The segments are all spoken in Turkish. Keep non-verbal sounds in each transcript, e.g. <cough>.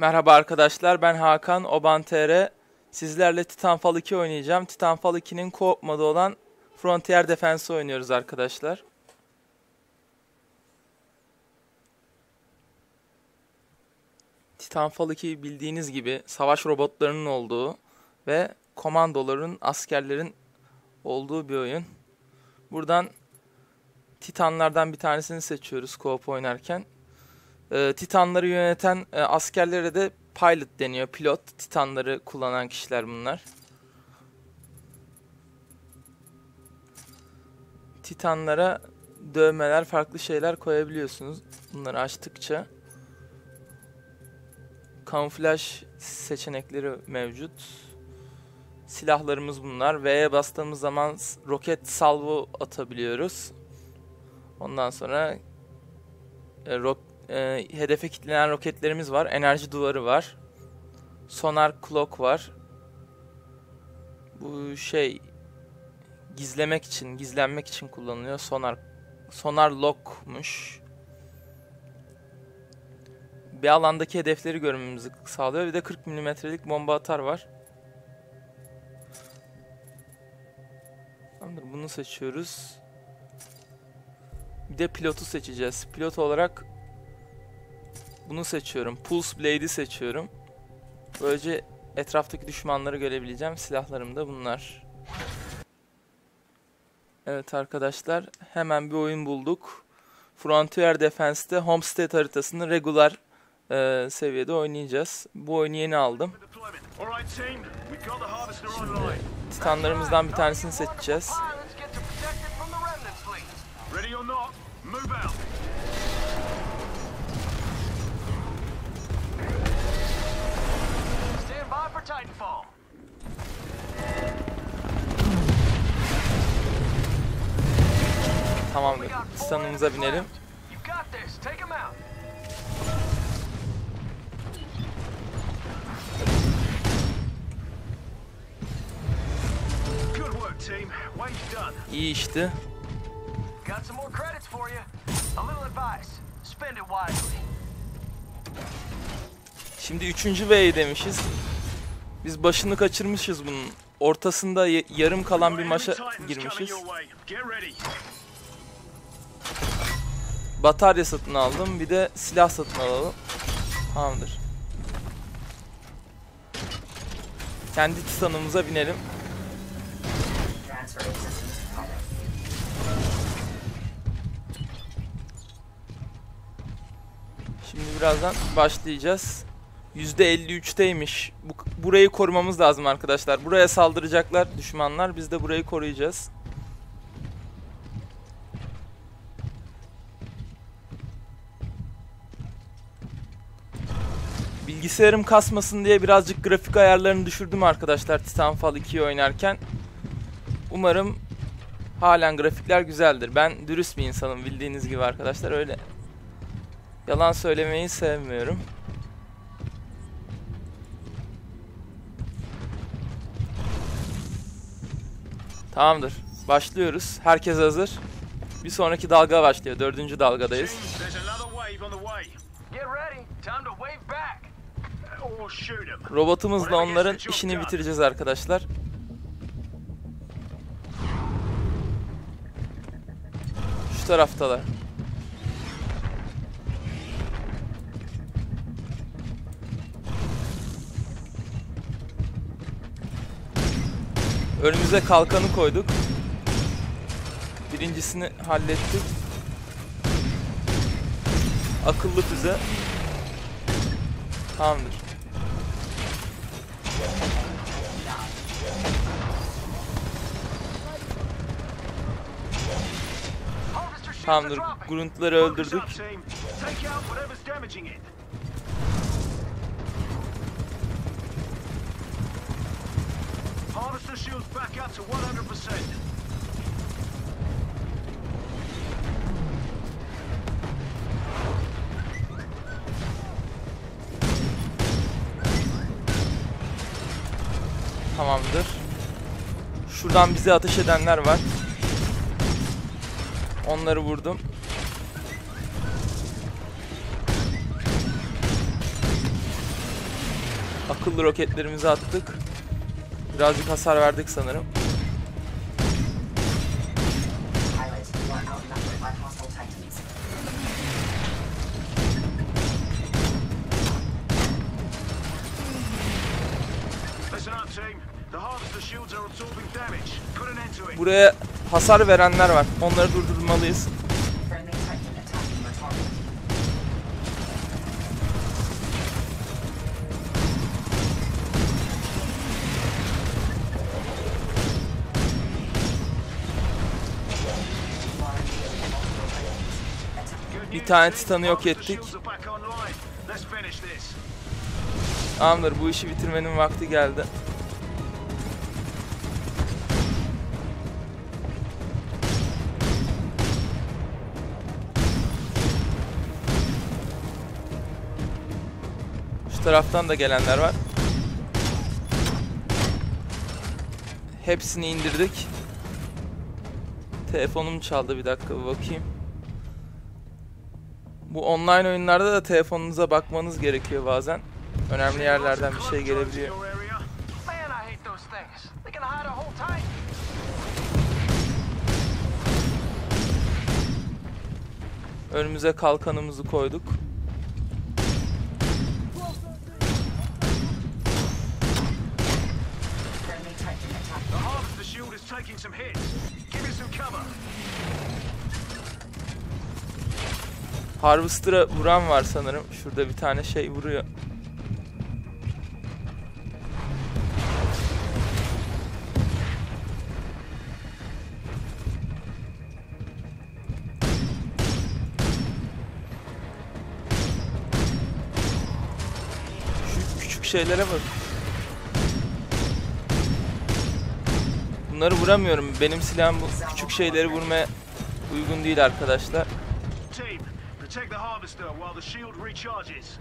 Merhaba arkadaşlar ben Hakan Oban TR. Sizlerle Titanfall 2 oynayacağım. Titanfall 2'nin co-op modu olan Frontier Defense oynuyoruz arkadaşlar. Titanfall 2 bildiğiniz gibi savaş robotlarının olduğu ve komandoların, askerlerin olduğu bir oyun. Buradan Titanlardan bir tanesini seçiyoruz co-op oynarken. Ee, Titanları yöneten e, askerlere de pilot deniyor. Pilot, Titanları kullanan kişiler bunlar. Titanlara dövmeler, farklı şeyler koyabiliyorsunuz. Bunları açtıkça. Kamuflaj seçenekleri mevcut. Silahlarımız bunlar. V'ye bastığımız zaman roket salvo atabiliyoruz. Ondan sonra e, ro e, hedefe kilitlenen roketlerimiz var. Enerji duvarı var. Sonar clock var. Bu şey gizlemek için, gizlenmek için kullanılıyor. Sonar sonar lockmuş. Bir alandaki hedefleri görmemizi sağlıyor. Bir de 40 milimetrelik bomba atar var. Tamamdır bunu seçiyoruz. Bir de pilotu seçeceğiz. Pilot olarak bunu seçiyorum. Pulse Blade'i seçiyorum. Böylece etraftaki düşmanları görebileceğim. Silahlarım da bunlar. Evet arkadaşlar hemen bir oyun bulduk. Frontier Defense'te Homestead haritasını regular e, seviyede oynayacağız. Bu oyunu yeni aldım. Titanlarımızdan bir tanesini seçeceğiz. Tamamdır. Titanımıza binelim. İyi işte. Şimdi üçüncü V'yi demişiz. Biz başını kaçırmışız bunun. Ortasında yarım kalan bir maşa girmişiz. Batarya satın aldım. Bir de silah satın alalım. Tamamdır. Kendi titanımıza binelim. Şimdi birazdan başlayacağız. %53'teymiş. Bu, burayı korumamız lazım arkadaşlar. Buraya saldıracaklar düşmanlar. Biz de burayı koruyacağız. Bilgisayarım kasmasın diye birazcık grafik ayarlarını düşürdüm arkadaşlar Titanfall 2'yi oynarken. Umarım halen grafikler güzeldir. Ben dürüst bir insanım bildiğiniz gibi arkadaşlar öyle Yalan söylemeyi sevmiyorum. Tamamdır. Başlıyoruz. Herkes hazır. Bir sonraki dalga başlıyor. Dördüncü dalgadayız. Robotumuzla onların işini bitireceğiz arkadaşlar. Şu taraftalar. Önümüze kalkanı koyduk. Birincisini hallettik. Akıllı füze. Tamamdır. Tamamdır. Gruntları öldürdük. Harvester shields back up to 100%. Şuradan bize ateş edenler var. Onları vurdum. Akıllı roketlerimizi attık. Birazcık hasar verdik sanırım. Buraya hasar verenler var. Onları durdurmalıyız. Bir tane titanı yok ettik. Tamamdır bu işi bitirmenin vakti geldi. Taraftan da gelenler var. Hepsini indirdik. Telefonum çaldı bir dakika bir bakayım. Bu online oyunlarda da telefonunuza bakmanız gerekiyor bazen. Önemli yerlerden bir şey gelebiliyor. Your area. Man, Harvester'a vuran var sanırım. Şurada bir tane şey vuruyor. Şu küçük şeylere bak. Bunları vuramıyorum. Benim silahım bu küçük şeyleri vurmaya uygun değil arkadaşlar. Team, protect the harvester while the shield recharges.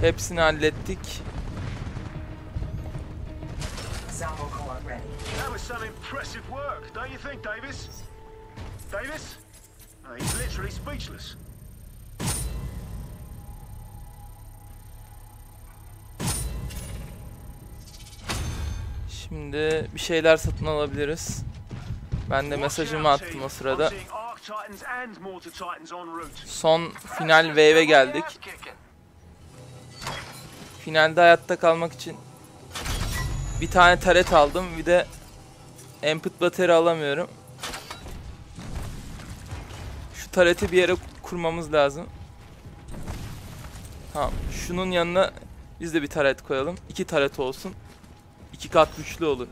Hepsini hallettik. Salvo core ready. That was some impressive work, don't you think, Davis? Davis? Oh, he's literally speechless. Şimdi bir şeyler satın alabiliriz. Ben de mesajımı attım o sırada. Son final wave'e geldik. Finalde hayatta kalmak için bir tane taret aldım. Bir de input battery alamıyorum. Tareti bir yere kurmamız lazım. Tamam. Şunun yanına biz de bir taret koyalım. İki taret olsun. İki kat güçlü olur.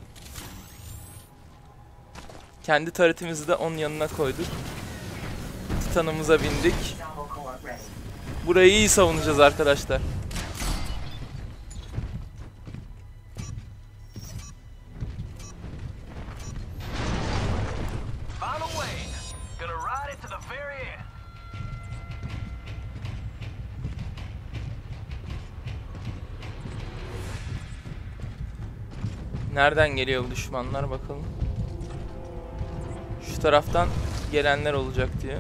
Kendi taretimizi de onun yanına koyduk. Titanımıza bindik. Burayı iyi savunacağız arkadaşlar. Nereden geliyor bu düşmanlar bakalım. Şu taraftan gelenler olacak ready.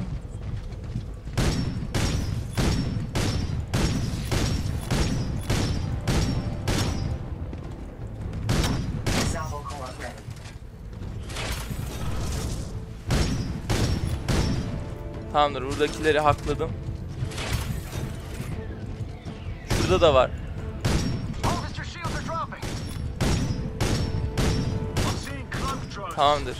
Tamamdır buradakileri hakladım. Şurada da var. Tamamdır.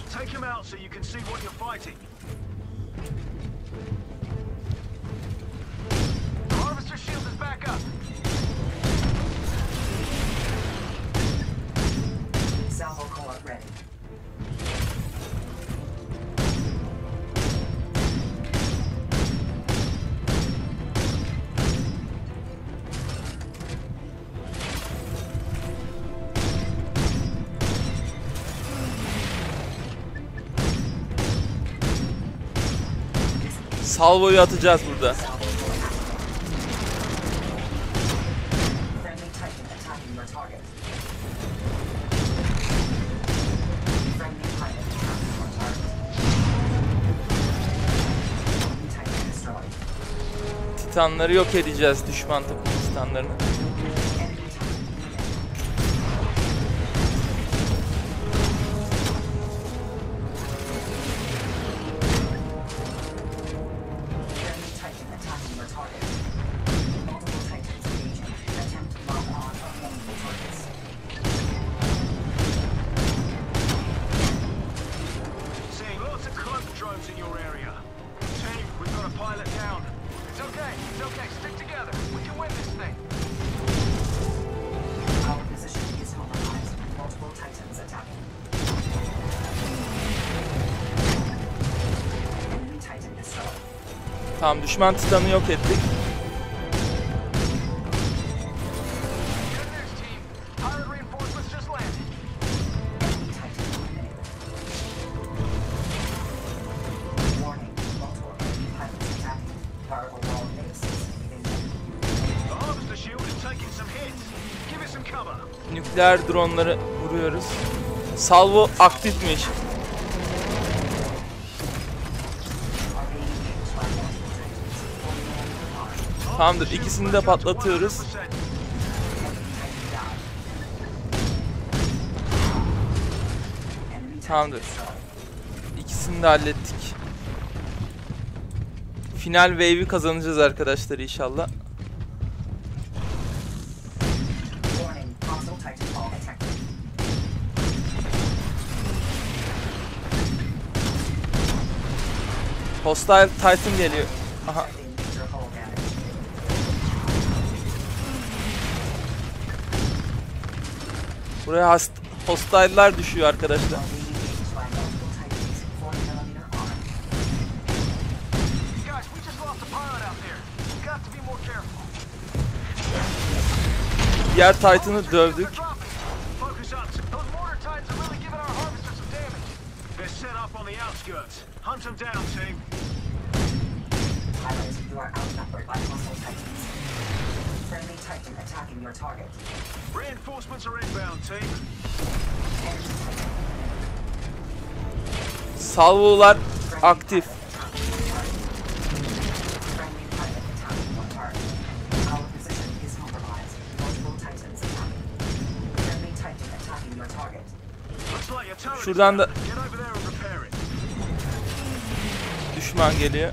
salvoyu atacağız burada. Titanları yok edeceğiz düşman takım titanlarını. Tamam düşman titanı yok ettik. Nükleer dronları vuruyoruz. Salvo aktifmiş. Tamamdır ikisini de patlatıyoruz. Tamamdır. İkisini de hallettik. Final wave'i kazanacağız arkadaşlar inşallah. Hostile Titan geliyor. Aha. Buraya hast hostile'lar düşüyor arkadaşlar. Diğer Titan'ı dövdük. Hunt them down, team. Pilots, you are outnumbered by hostile titans. Titan attacking your target. Reinforcements are inbound, team. Salvolar aktif. Şuradan da düşman geliyor.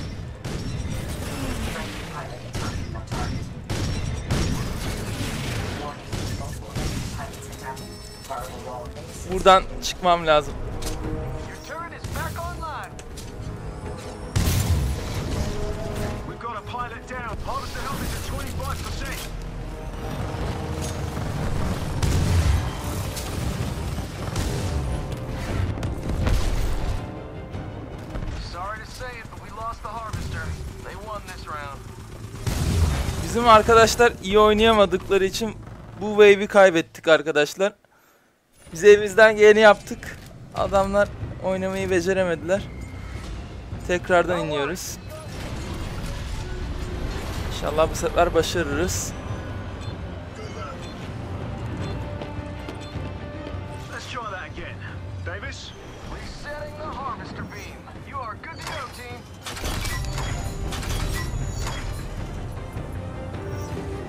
Buradan çıkmam lazım. Bizim arkadaşlar iyi oynayamadıkları için bu wave'i kaybettik arkadaşlar. Biz evimizden geleni yaptık. Adamlar oynamayı beceremediler. Tekrardan iniyoruz. İnşallah bu sefer başarırız.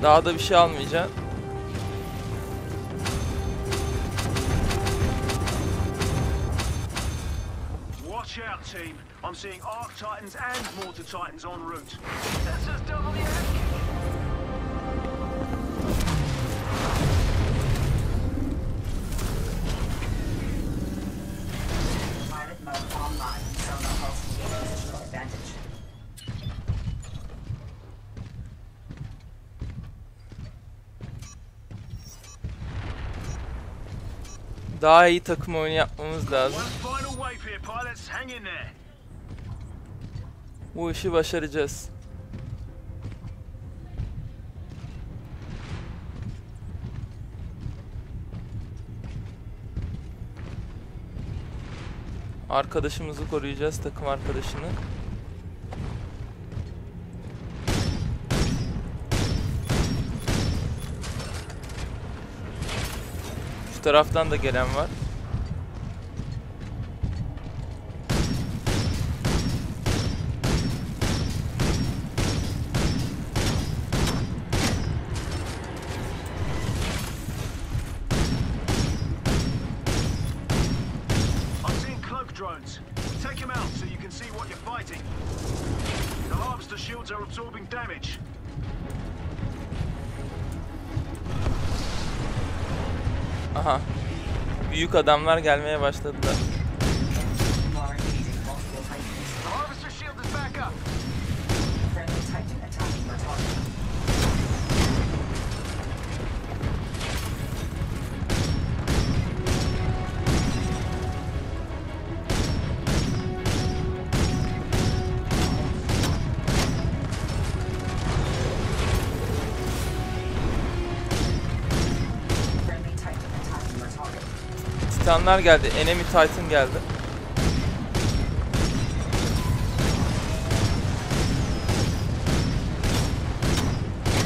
Daha da bir şey almayacağım. team. I'm seeing Arc Titans and Mortar Titans en route. That's us double the. Daha iyi takım oyunu yapmamız lazım. pilots, hang in there. Bu işi başaracağız. Arkadaşımızı koruyacağız, takım arkadaşını. Şu taraftan da gelen var. büyük adamlar gelmeye başladılar. Titanlar geldi. Enemy Titan geldi.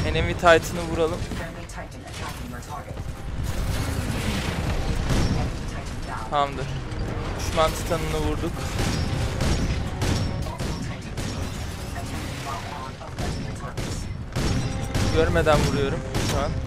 Enemy Titan'ı vuralım. Tamamdır. Düşman Titan'ını vurduk. Görmeden vuruyorum şu an.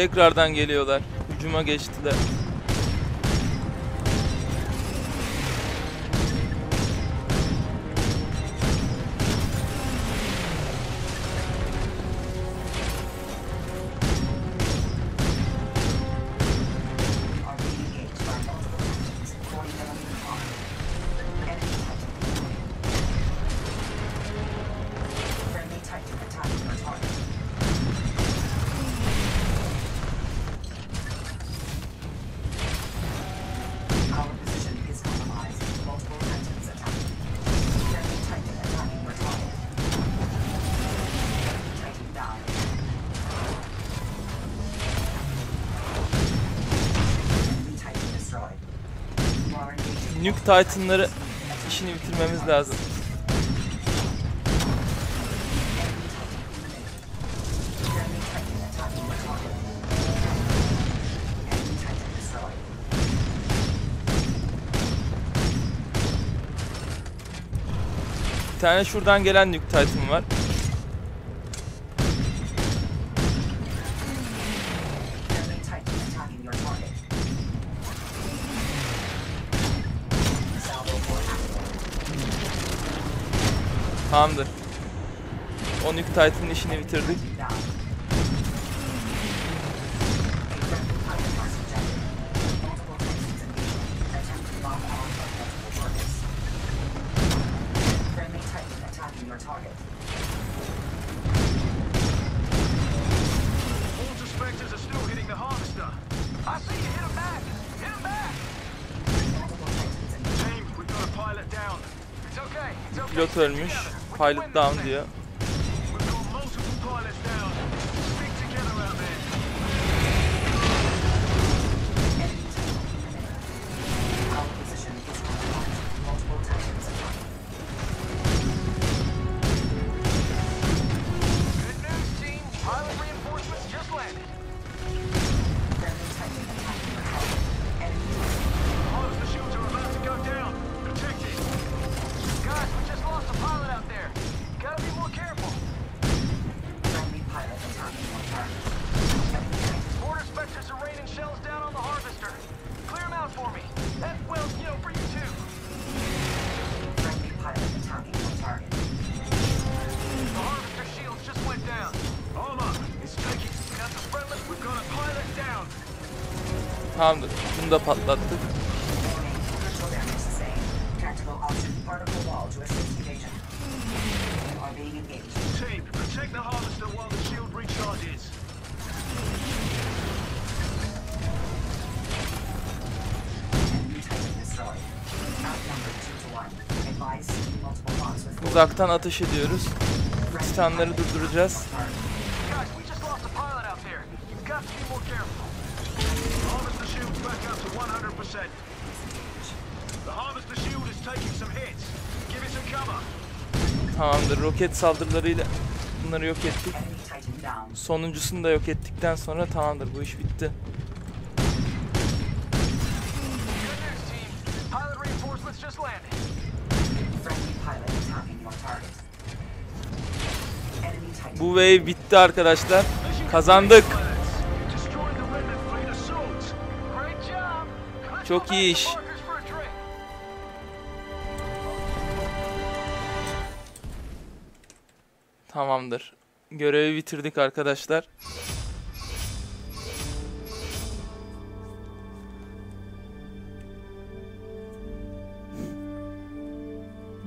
Tekrardan geliyorlar. Hücuma geçtiler. Yük Titan'ları işini bitirmemiz lazım. Bir tane şuradan gelen Nuke Titan var. Tamamdır. O Titan'ın işini bitirdik. Pilot ölmüş. Pilot down diyor. With full Uzaktan ateş ediyoruz. Titanları durduracağız. Roket saldırılarıyla bunları yok ettik. Sonuncusunu da yok ettikten sonra tamamdır. Bu iş bitti. Bu wave bitti arkadaşlar. Kazandık. Pilots, destroying the Tamamdır. Görevi bitirdik arkadaşlar.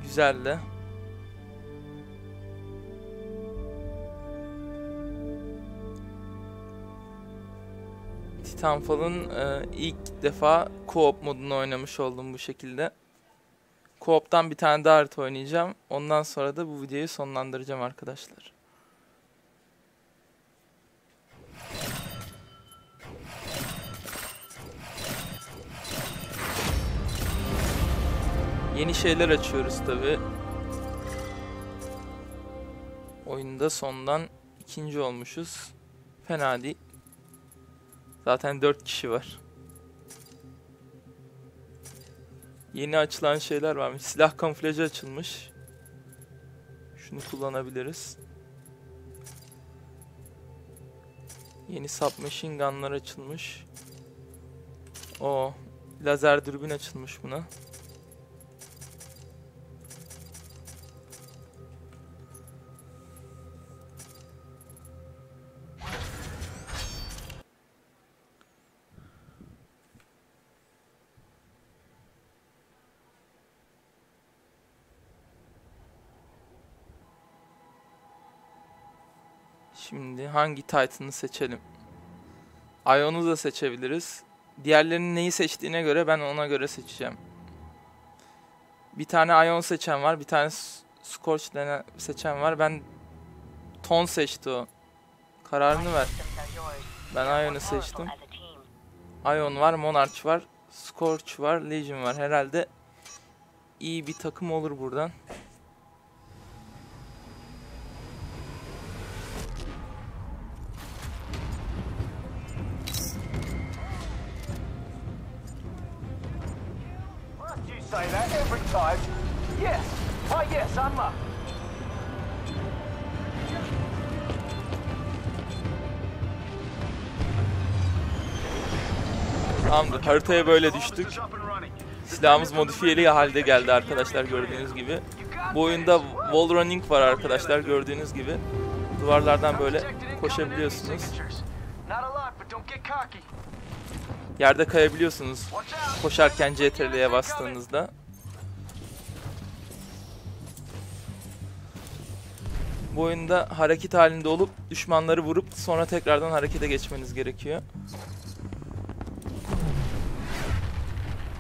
Güzeldi. Titanfall'ın e, ilk defa co-op modunu oynamış oldum bu şekilde. Co-op'tan bir tane daha harita oynayacağım. Ondan sonra da bu videoyu sonlandıracağım arkadaşlar. Yeni şeyler açıyoruz tabi. Oyunda sondan ikinci olmuşuz. Fena değil. Zaten 4 kişi var. Yeni açılan şeyler varmış. Silah kamuflajı açılmış. Şunu kullanabiliriz. Yeni submachine gunlar açılmış. O lazer dürbün açılmış buna. Şimdi hangi Titan'ı seçelim? Ion'u da seçebiliriz. Diğerlerinin neyi seçtiğine göre ben ona göre seçeceğim. Bir tane Ion seçen var, bir tane Scorch denen seçen var. Ben Ton seçti o. Kararını ver. Ben Ion'u seçtim. Ion var, Monarch var, Scorch var, Legion var. Herhalde iyi bir takım olur buradan. Haritaya böyle düştük. Silahımız modifiyeli halde geldi arkadaşlar gördüğünüz gibi. Bu oyunda wall running var arkadaşlar gördüğünüz gibi. Duvarlardan böyle koşabiliyorsunuz. Yerde kayabiliyorsunuz koşarken CTRL'ye bastığınızda. Bu oyunda hareket halinde olup düşmanları vurup sonra tekrardan harekete geçmeniz gerekiyor.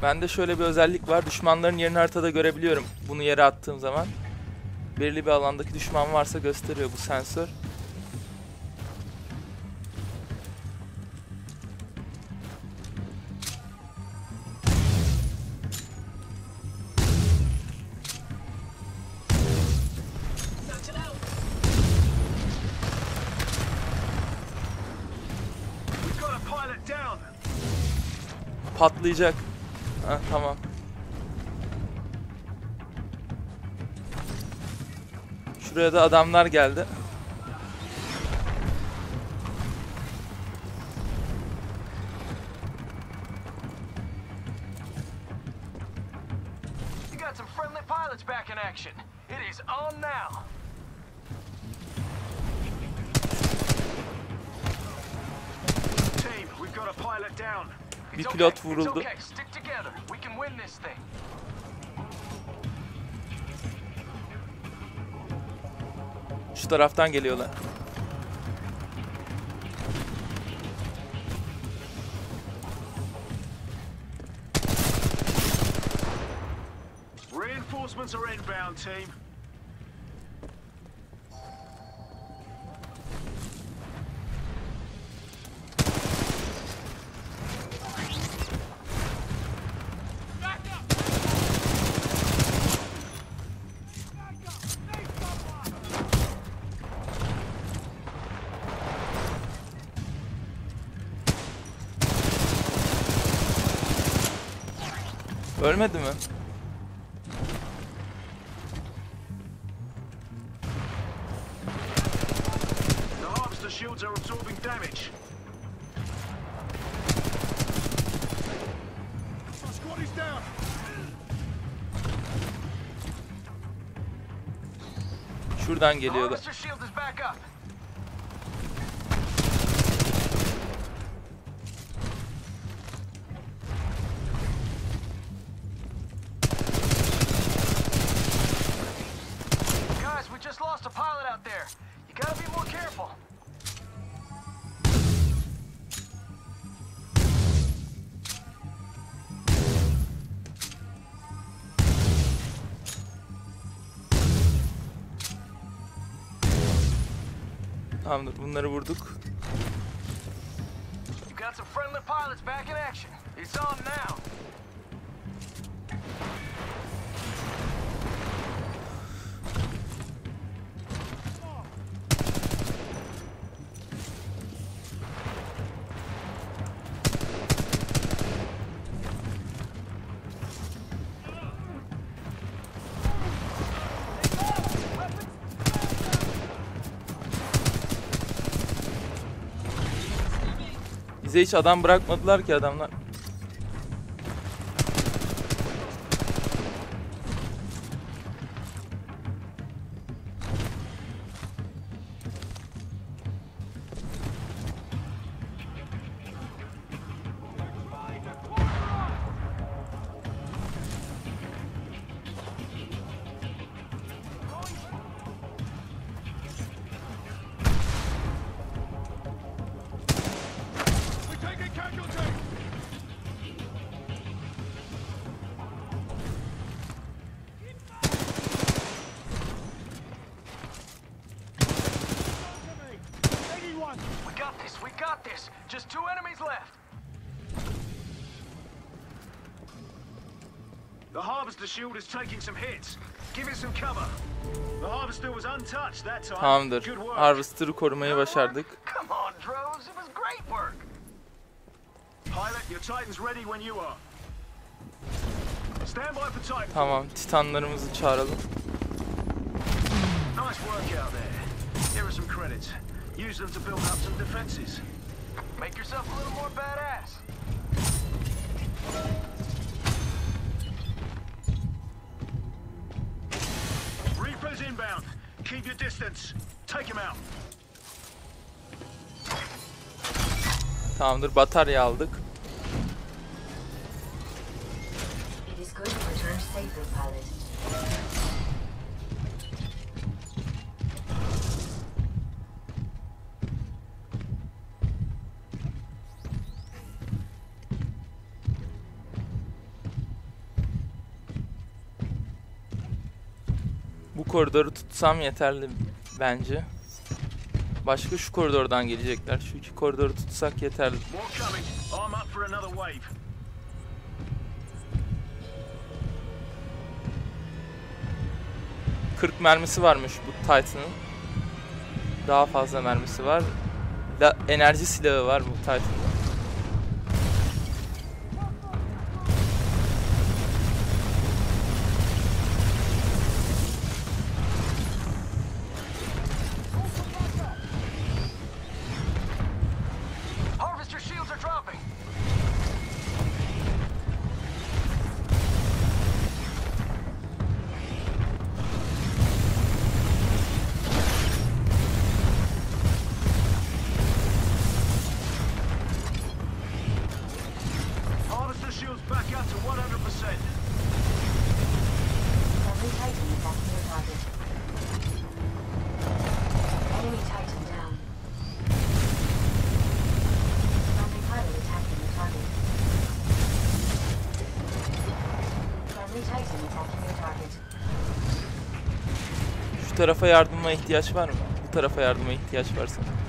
Bende şöyle bir özellik var. Düşmanların yerini haritada görebiliyorum. Bunu yere attığım zaman. Belirli bir alandaki düşman varsa gösteriyor bu sensör. Patlayacak. Ha, tamam. Şuraya da adamlar geldi. You got some taraftan geliyorlar. İs down. Şuradan geliyorlar. Bunları vurduk. Bize hiç adam bırakmadılar ki adamlar. shield is taking some hits. Give it some cover. The harvester was untouched that time. Tamamdır. Harvester'ı korumayı başardık. Come on, drones. It was great work. Pilot, your Titan's ready when you are. Stand by for Titan. Tamam, Titanlarımızı çağıralım. Nice work out there. Here are some credits. Use them to build up some defenses. Make yourself a little more badass. Tamamdır batarya aldık. Bu koridoru tutsam yeterli bence. Başka şu koridordan gelecekler. Şu iki koridoru tutsak yeterli. Kırk mermisi varmış bu Titan'ın. Daha fazla mermisi var. La enerji silahı var bu Titan'ın. tarafa yardıma ihtiyaç var mı? Bu tarafa yardıma ihtiyaç var sanırım.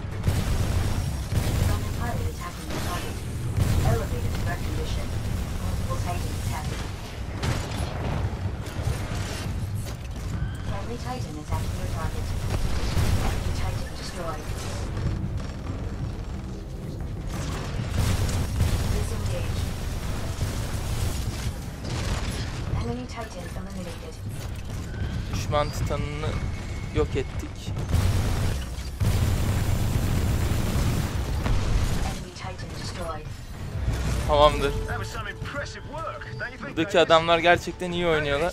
Buradaki adamlar gerçekten iyi oynuyorlar.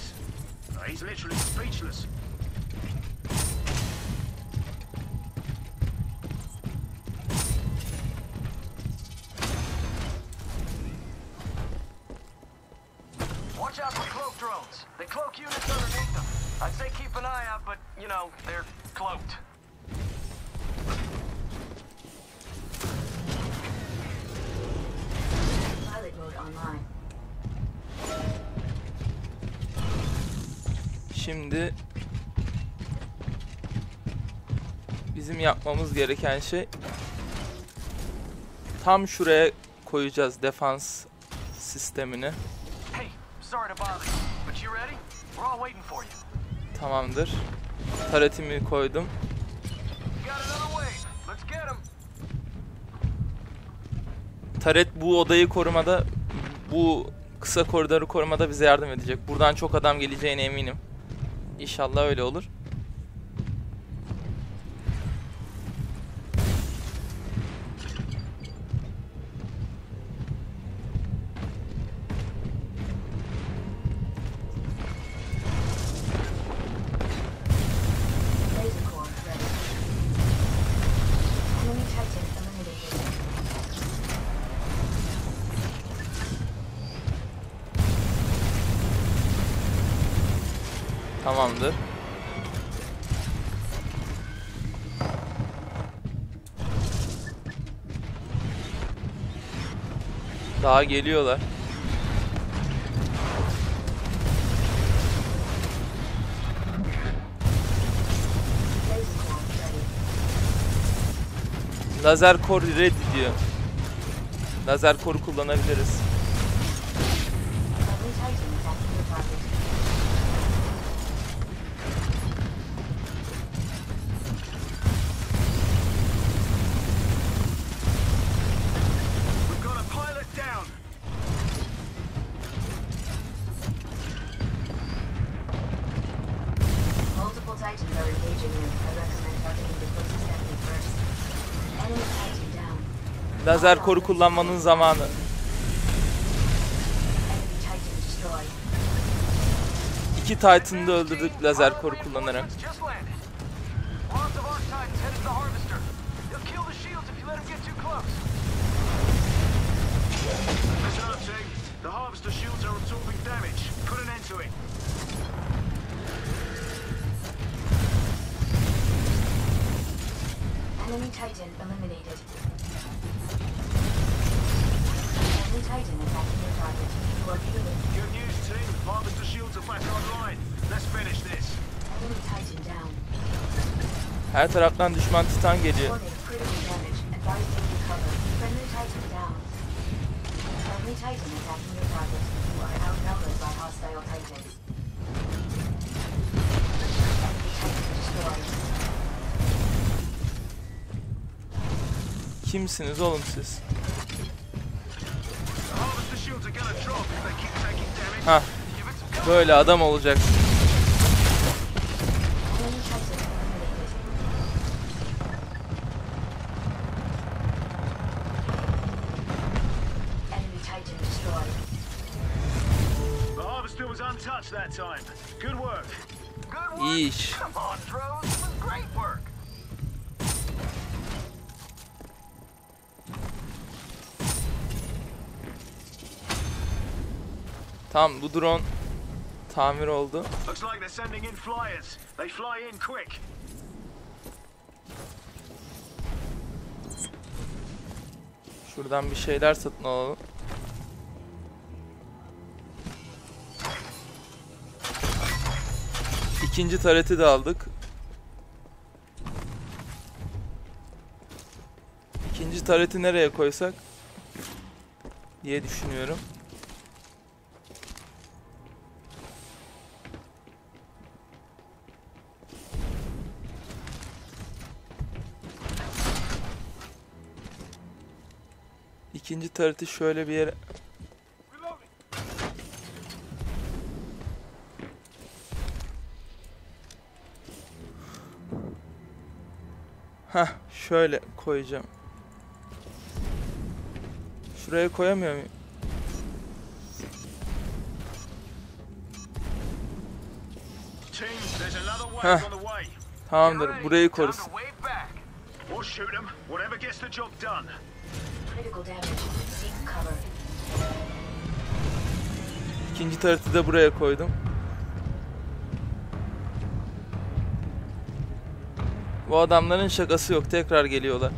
yapmamız gereken şey tam şuraya koyacağız defans sistemini. Tamamdır. Taretimi koydum. Taret bu odayı korumada, bu kısa koridoru korumada bize yardım edecek. Buradan çok adam geleceğine eminim. İnşallah öyle olur. Aa geliyorlar. Lazer core ready diyor. Lazer koru kullanabiliriz. Lazer koru kullanmanın zamanı. İki Titan'ı da öldürdük lazer koru kullanarak. Harvester shields are absorbing damage. Put an end to it. Enemy Titan eliminated. Enemy Titan attacking your target. You are healing. Good news, team. Harvester shields are back online. Let's finish this. Enemy Titan down. Her taraftan düşman Titan geliyor. Keep taking damage. Hah. Böyle adam olacaksın. Enemy Titan Tamam bu drone tamir oldu. Şuradan bir şeyler satın alalım. İkinci tareti de aldık. İkinci tareti nereye koysak diye düşünüyorum. İkinci tareti şöyle bir yere Heh, şöyle koyacağım. Şuraya koyamıyor muyum? Get Tamamdır, burayı korusun. İkinci tareti de buraya koydum. Bu adamların şakası yok. Tekrar geliyorlar.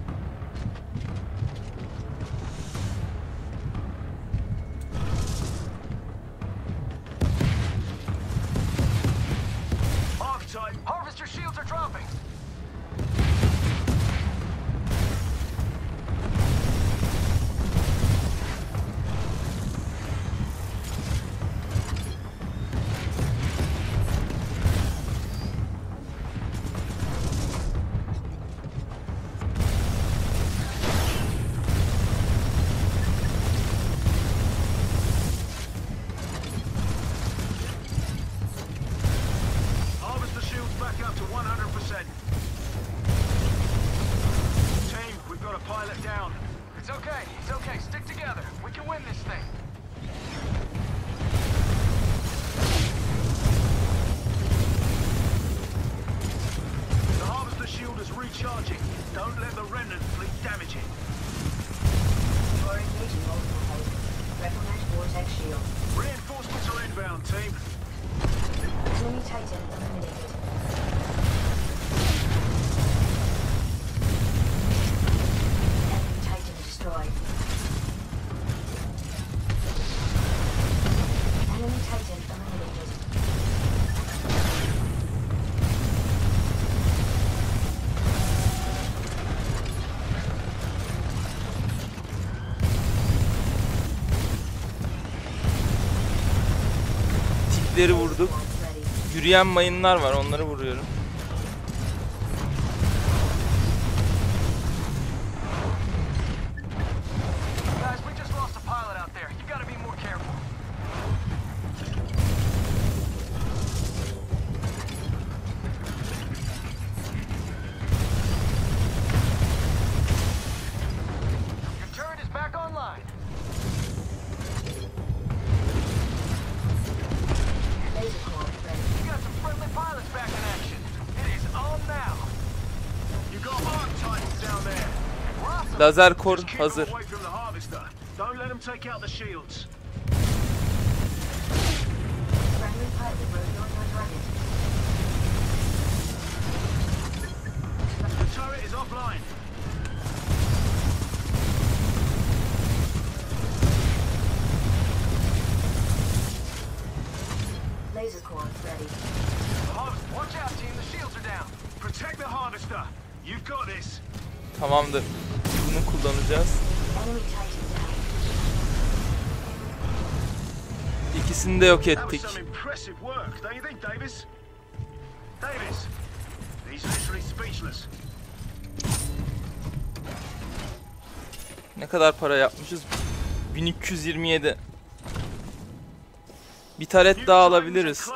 Tipleri vurduk. Yürüyen mayınlar var. Onları vuruyorum. Turret is offline. Laser core ready. The harvest. Watch out, team. The shields are down. Protect the harvester. You've got this. Tamamdır. Bunu kullanacağız. İkisini de yok ettik. Ne kadar para yapmışız? 1327. Bir taret daha alabiliriz.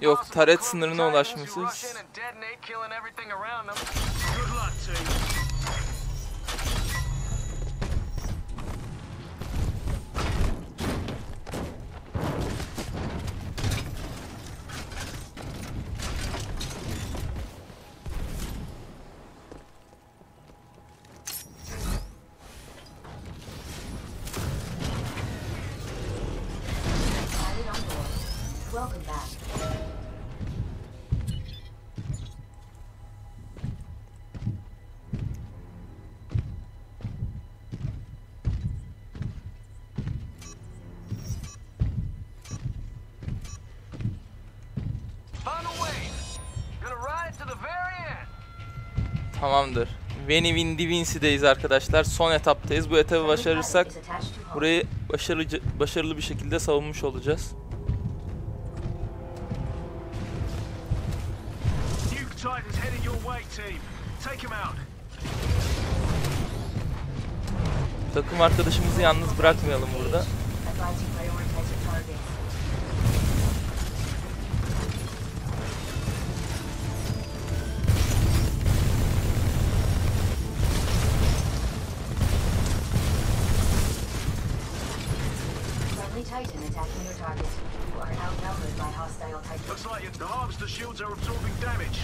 Yok, taret sınırına ulaşmışız. Veni Vindi Vinci'deyiz arkadaşlar. Son etaptayız. Bu etabı başarırsak burayı başarıcı, başarılı bir şekilde savunmuş olacağız. Takım arkadaşımızı yalnız bırakmayalım burada. Titan attacking your target. You are outnumbered by hostile Titans. Looks like the harvester shields are absorbing damage.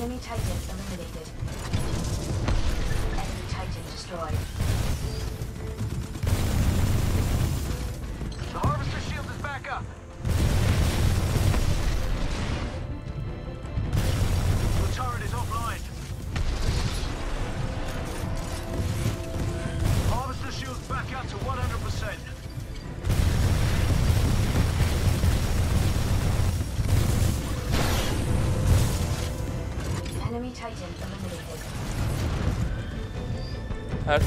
Enemy Titan eliminated. Enemy Titan destroyed.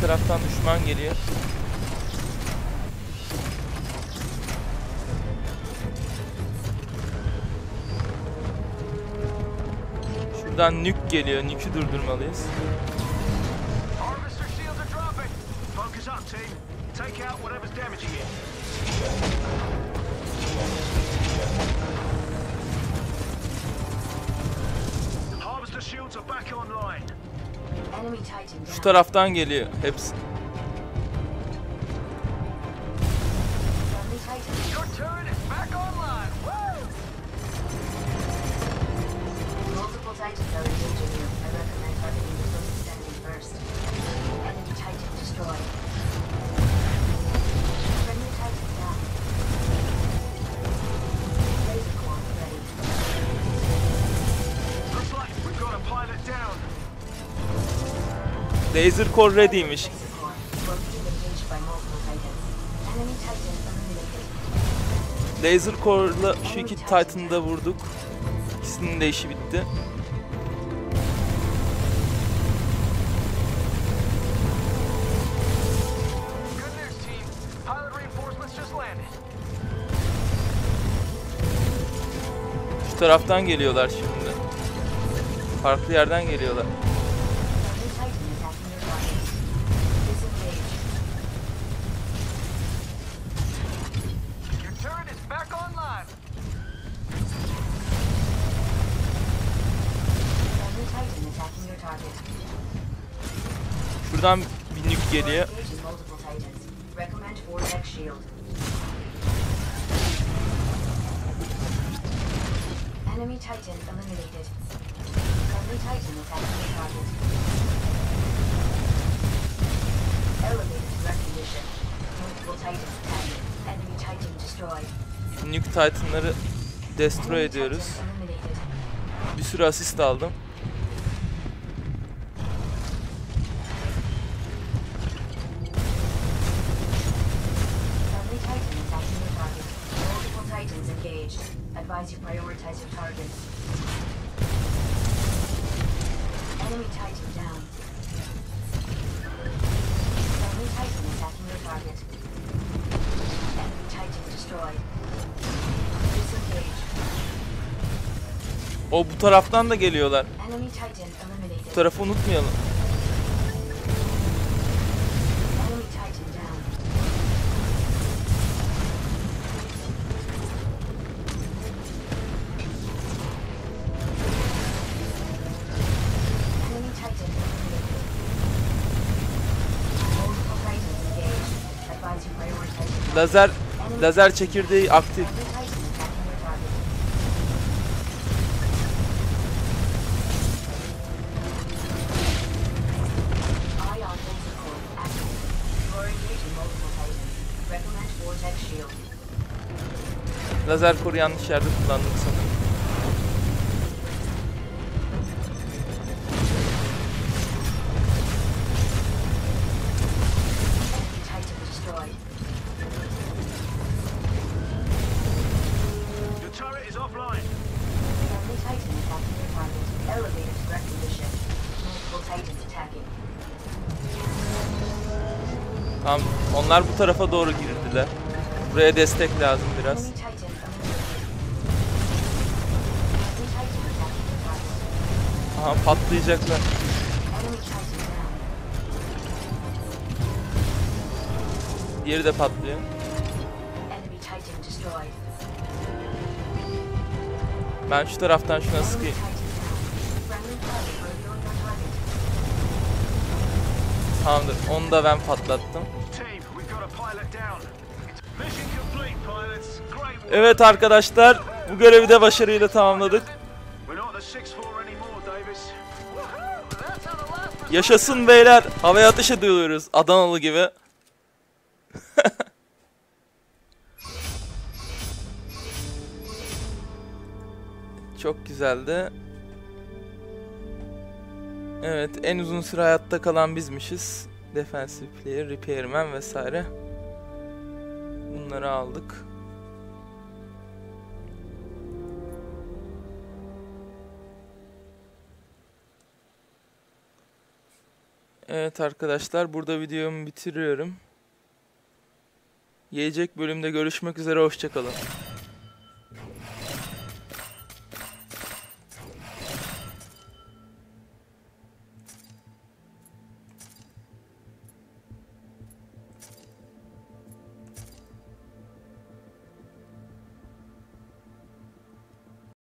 Taraftan düşman geliyor. Şuradan nük geliyor. Nük'ü durdurmalıyız. Take out whatever's damaging it. Şu taraftan geliyor hepsi. Enemy Titan eliminated. Laser core'la şu iki Titan'ı da vurduk. İkisinin de işi bitti. Şu taraftan geliyorlar şimdi. Farklı yerden geliyorlar. Friendly Titan attacking your target. Disengage. Your turret is back online. Friendly Titan attacking your target. Şuradan bir nük geliyor. Enemy. Nuke Titan'ları destroy ediyoruz. Bir sürü asist aldım. Titans engaged. Advise you prioritize your targets. Enemy Titan down. Friendly Titan attacking your target. Enemy Titan destroyed. Disengage. O bu taraftan da geliyorlar. Enemy. Bu tarafı unutmayalım. Titans. Recommend Vortex Shield. Lazer koru yanlış yerde kullandım sanırım. Bu tarafa doğru girdiler. Buraya destek lazım biraz. Aha patlayacaklar. Diğeri de patlıyor. Ben şu taraftan şuna sıkayım. Tamamdır. Onu da ben patlattım. Evet arkadaşlar bu görevi de başarıyla tamamladık. We're not the 6-4 anymore, Davis. That's how the last one Yaşasın beyler. Havaya ateş ediyoruz. Adanalı gibi. <laughs> Çok güzeldi. Evet, en uzun süre hayatta kalan bizmişiz. Defensive player, repairman vesaire. Bunları aldık. Evet arkadaşlar, burada videomu bitiriyorum. Gelecek bölümde görüşmek üzere, hoşçakalın.